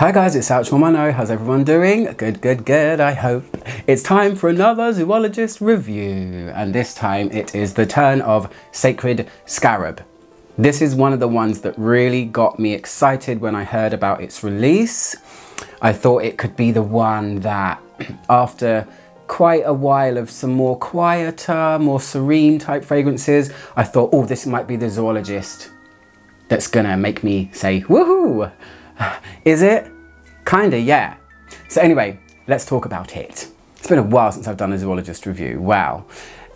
Hi guys, it's Ouch Mano. How's everyone doing? Good, good, good, I hope. It's time for another zoologist review, and this time it is the turn of Sacred Scarab. This is one of the ones that really got me excited when I heard about its release. I thought it could be the one that, after quite a while of some more quieter, more serene type fragrances, I thought, oh, this might be the zoologist that's gonna make me say, woohoo! Is it? Kinda, yeah. So anyway, let's talk about it. It's been a while since I've done a zoologist review, wow.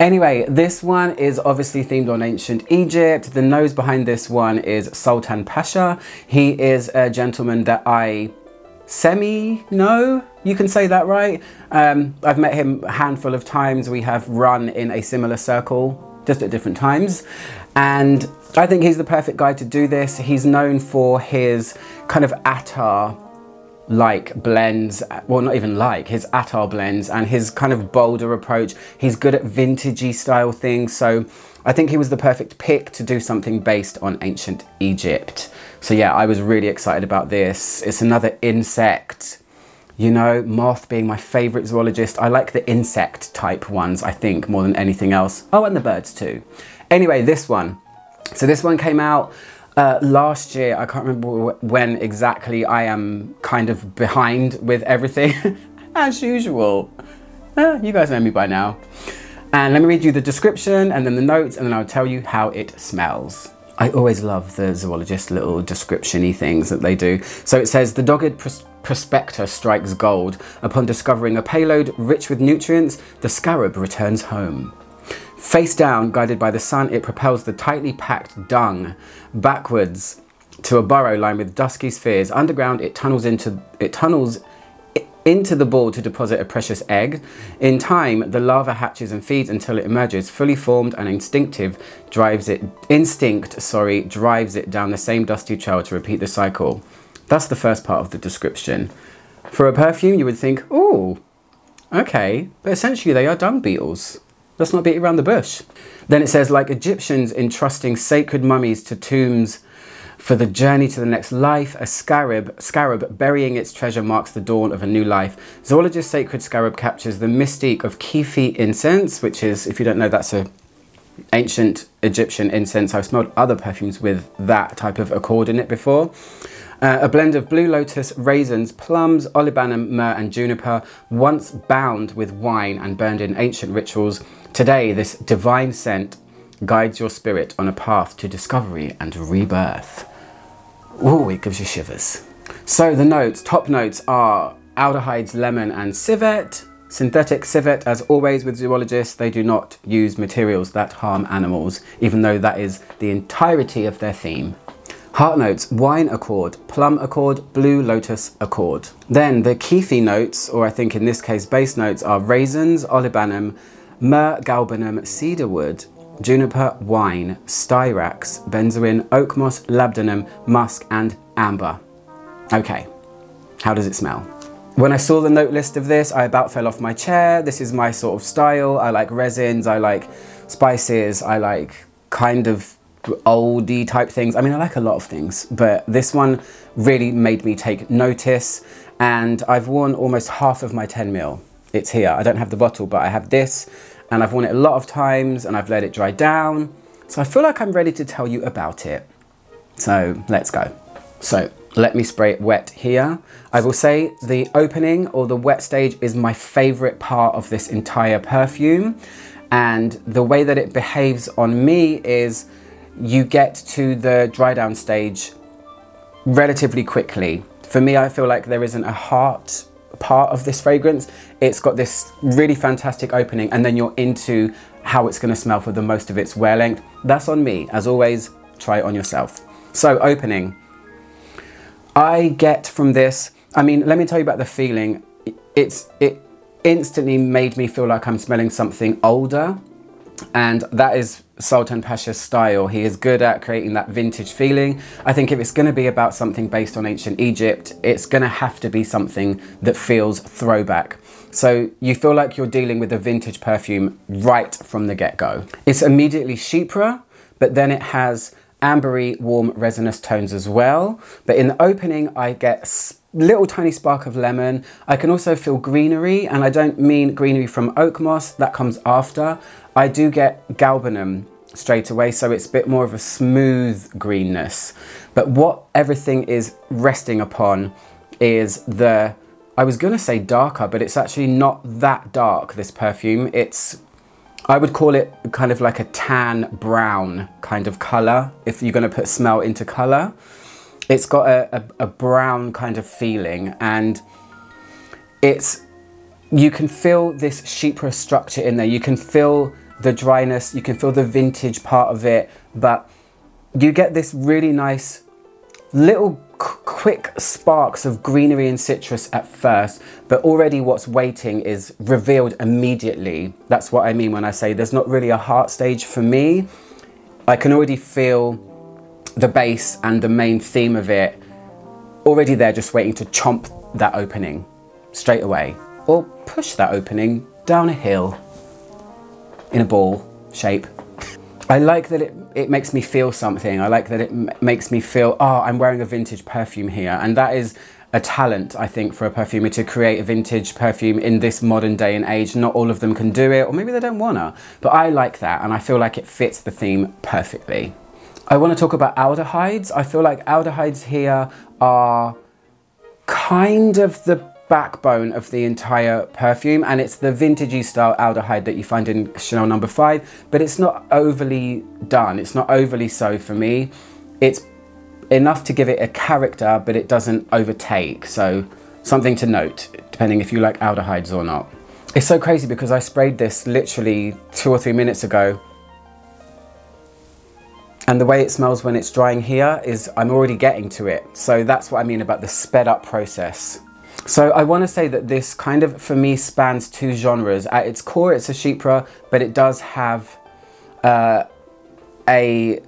Anyway, this one is obviously themed on ancient Egypt. The nose behind this one is Sultan Pasha. He is a gentleman that I semi know, you can say that right. Um, I've met him a handful of times. We have run in a similar circle, just at different times. And I think he's the perfect guy to do this. He's known for his kind of attar like blends, well not even like, his attar blends and his kind of bolder approach. He's good at vintagey style things, so I think he was the perfect pick to do something based on ancient Egypt. So yeah, I was really excited about this. It's another insect, you know, moth being my favorite zoologist. I like the insect type ones, I think, more than anything else. Oh, and the birds too. Anyway, this one. So this one came out uh, last year. I can't remember when exactly. I am kind of behind with everything, as usual. Uh, you guys know me by now. And let me read you the description and then the notes and then I'll tell you how it smells. I always love the zoologist little description-y things that they do. So it says, the dogged pros prospector strikes gold. Upon discovering a payload rich with nutrients, the scarab returns home. Face down, guided by the sun, it propels the tightly packed dung backwards to a burrow lined with dusky spheres. Underground, it tunnels into it tunnels into the ball to deposit a precious egg. In time, the larva hatches and feeds until it emerges fully formed and instinctive drives it instinct, sorry, drives it down the same dusty trail to repeat the cycle. That's the first part of the description. For a perfume, you would think, oh, okay, but essentially they are dung beetles. Let's not beat around the bush. Then it says, like Egyptians entrusting sacred mummies to tombs for the journey to the next life, a scarab, scarab burying its treasure marks the dawn of a new life. Zoologist Sacred Scarab captures the mystique of Kyphi incense, which is, if you don't know, that's a ancient Egyptian incense. I've smelled other perfumes with that type of accord in it before. Uh, a blend of blue lotus, raisins, plums, olibanum, myrrh and juniper, once bound with wine and burned in ancient rituals, Today, this divine scent guides your spirit on a path to discovery and rebirth. Ooh, it gives you shivers. So the notes, top notes are aldehydes, lemon and civet. Synthetic civet, as always with zoologists, they do not use materials that harm animals, even though that is the entirety of their theme. Heart notes, wine accord, plum accord, blue lotus accord. Then the Kyphi notes, or I think in this case base notes, are raisins, olibanum, myrrh, galbanum, cedarwood, juniper, wine, styrax, benzoin, oak moss, labdanum, musk, and amber. Okay, how does it smell? When I saw the note list of this, I about fell off my chair. This is my sort of style. I like resins, I like spices, I like kind of oldie type things. I mean, I like a lot of things, but this one really made me take notice and I've worn almost half of my 10 mil it's here. I don't have the bottle, but I have this and I've worn it a lot of times and I've let it dry down. So I feel like I'm ready to tell you about it. So let's go. So let me spray it wet here. I will say the opening or the wet stage is my favorite part of this entire perfume. And the way that it behaves on me is you get to the dry down stage relatively quickly. For me, I feel like there isn't a heart part of this fragrance. It's got this really fantastic opening and then you're into how it's gonna smell for the most of its wear length. That's on me. As always, try it on yourself. So opening. I get from this, I mean, let me tell you about the feeling. It's, it instantly made me feel like I'm smelling something older and that is Sultan Pasha's style. He is good at creating that vintage feeling. I think if it's going to be about something based on ancient Egypt, it's going to have to be something that feels throwback. So you feel like you're dealing with a vintage perfume right from the get-go. It's immediately chypre, but then it has ambery, warm, resinous tones as well. But in the opening, I get little tiny spark of lemon. I can also feel greenery, and I don't mean greenery from oak moss, that comes after. I do get galbanum straight away, so it's a bit more of a smooth greenness. But what everything is resting upon is the, I was gonna say darker, but it's actually not that dark, this perfume. It's, I would call it kind of like a tan brown kind of color, if you're gonna put smell into color. It's got a, a, a brown kind of feeling and it's, you can feel this chypre structure in there. You can feel the dryness, you can feel the vintage part of it, but you get this really nice little quick sparks of greenery and citrus at first, but already what's waiting is revealed immediately. That's what I mean when I say there's not really a heart stage for me. I can already feel the base and the main theme of it already there just waiting to chomp that opening straight away or push that opening down a hill in a ball shape. I like that it, it makes me feel something. I like that it makes me feel, oh, I'm wearing a vintage perfume here. And that is a talent, I think, for a perfumer to create a vintage perfume in this modern day and age. Not all of them can do it, or maybe they don't wanna. But I like that, and I feel like it fits the theme perfectly. I wanna talk about aldehydes. I feel like aldehydes here are kind of the backbone of the entire perfume and it's the vintagey style aldehyde that you find in Chanel number no. 5 but it's not overly done it's not overly so for me it's enough to give it a character but it doesn't overtake so something to note depending if you like aldehydes or not it's so crazy because I sprayed this literally two or three minutes ago and the way it smells when it's drying here is I'm already getting to it so that's what I mean about the sped up process so I want to say that this kind of, for me, spans two genres. At its core, it's a chypre, but it does have uh, a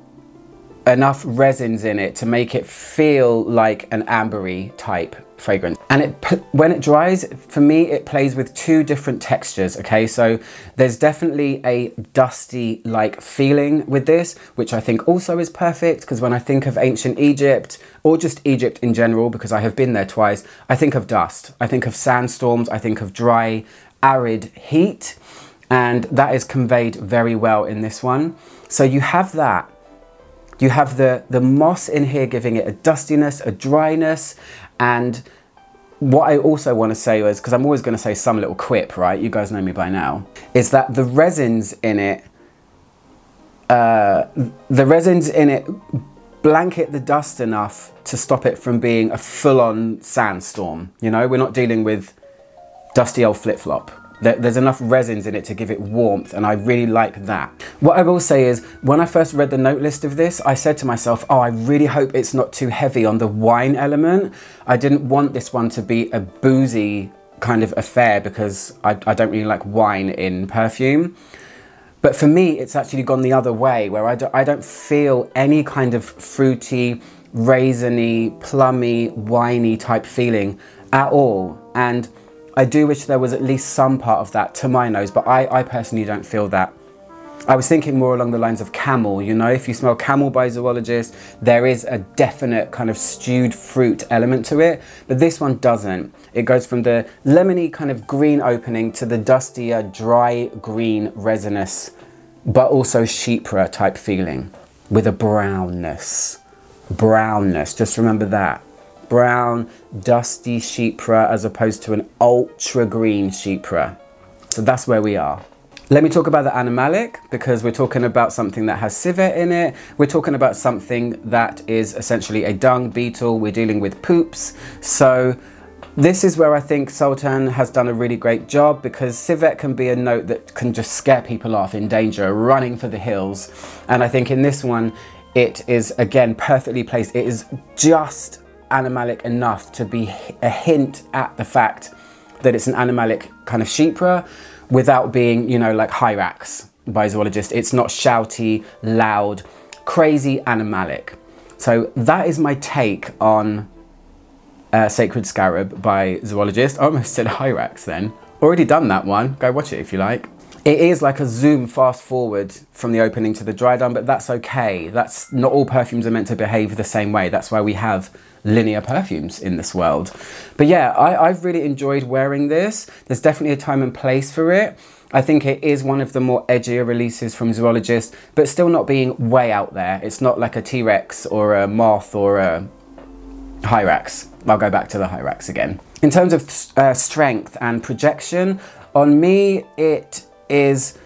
enough resins in it to make it feel like an ambery type fragrance. And it when it dries, for me, it plays with two different textures, okay? So there's definitely a dusty like feeling with this, which I think also is perfect because when I think of ancient Egypt or just Egypt in general, because I have been there twice, I think of dust. I think of sandstorms, I think of dry, arid heat, and that is conveyed very well in this one. So you have that, you have the, the moss in here giving it a dustiness, a dryness, and what I also want to say is, because I'm always going to say some little quip, right? You guys know me by now, is that the resins in it, uh, the resins in it blanket the dust enough to stop it from being a full-on sandstorm. You know, we're not dealing with dusty old flip-flop. There's enough resins in it to give it warmth and I really like that. What I will say is when I first read the note list of this, I said to myself, oh, I really hope it's not too heavy on the wine element. I didn't want this one to be a boozy kind of affair because I, I don't really like wine in perfume. But for me, it's actually gone the other way where I don't, I don't feel any kind of fruity, raisiny, plummy, winey type feeling at all. And I do wish there was at least some part of that to my nose, but I, I personally don't feel that. I was thinking more along the lines of camel, you know, if you smell camel by zoologist, there is a definite kind of stewed fruit element to it, but this one doesn't. It goes from the lemony kind of green opening to the dustier, dry green resinous, but also chypre type feeling with a brownness. Brownness, just remember that brown, dusty chypre as opposed to an ultra green chypre. So that's where we are. Let me talk about the animalic because we're talking about something that has civet in it. We're talking about something that is essentially a dung beetle. We're dealing with poops. So this is where I think Sultan has done a really great job because civet can be a note that can just scare people off in danger, running for the hills. And I think in this one, it is again perfectly placed. It is just animalic enough to be a hint at the fact that it's an animalic kind of chypre without being, you know, like Hyrax by zoologist. It's not shouty, loud, crazy animalic. So that is my take on uh, Sacred Scarab by zoologist. I almost said Hyrax then. Already done that one. Go watch it if you like. It is like a zoom fast forward from the opening to the dry down, but that's okay. That's not all perfumes are meant to behave the same way. That's why we have linear perfumes in this world. But yeah, I, I've really enjoyed wearing this. There's definitely a time and place for it. I think it is one of the more edgier releases from Zoologist, but still not being way out there. It's not like a T-Rex or a Moth or a Hyrax. I'll go back to the Hyrax again. In terms of uh, strength and projection, on me it is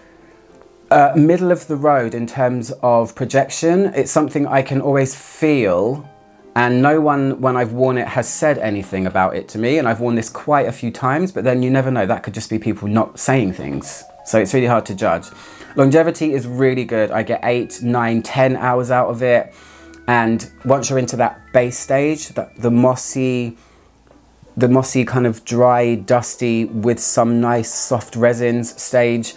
uh, middle of the road in terms of projection. It's something I can always feel and no one when I've worn it has said anything about it to me and I've worn this quite a few times but then you never know that could just be people not saying things. So it's really hard to judge. Longevity is really good. I get eight nine ten hours out of it and once you're into that base stage that the mossy the mossy kind of dry, dusty with some nice soft resins stage,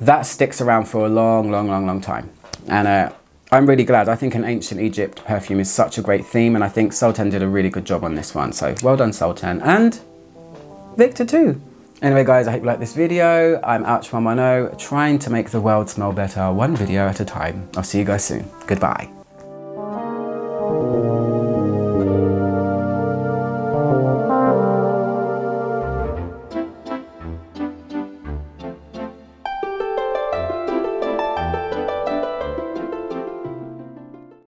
that sticks around for a long, long, long, long time. And uh, I'm really glad. I think an ancient Egypt perfume is such a great theme and I think Sultan did a really good job on this one. So well done Sultan and Victor too. Anyway guys, I hope you like this video. I'm Ouch110, trying to make the world smell better one video at a time. I'll see you guys soon. Goodbye.